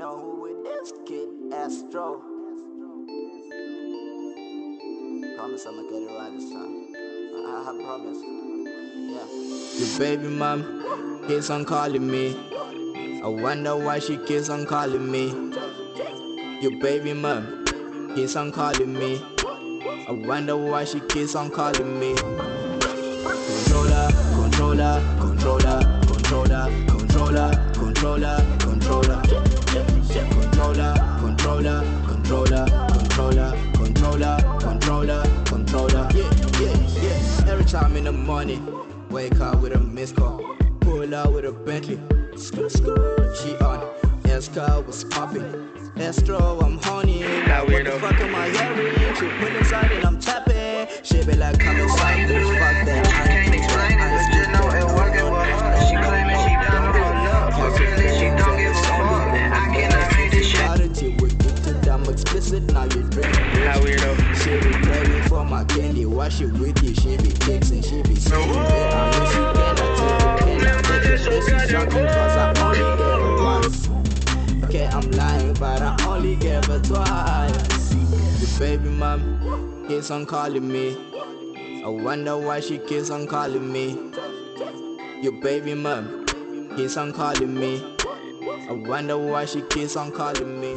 know who it is, Kid Astro. Promise I'ma get it right this time. I, I promise. Yeah. Your baby mom keeps on calling me. I wonder why she keeps on calling me. Your baby mom keeps on calling me. I wonder why she keeps on calling me. Controller, controller, controller, controller, controller. Yeah, yeah, yeah. Every time in the morning, wake up with a missed call. Pull out with a Bentley. Skr, skr. She on. Esca was popping. Astro, I'm horny. Now what the fuck am I hearing? She put inside and I'm tapping. She be like, explicit. Now you drink. How weirdo. She be craving for my candy. Why she with you? She be kicking, she be saying I miss you, can I take it? Can I take? This is shocking cause I only gave it once. Okay, I'm lying, but I only gave it twice. The baby mom keeps on calling me. I wonder why she keeps on calling me. Your baby mom keeps on calling me. I wonder why she keeps on calling me.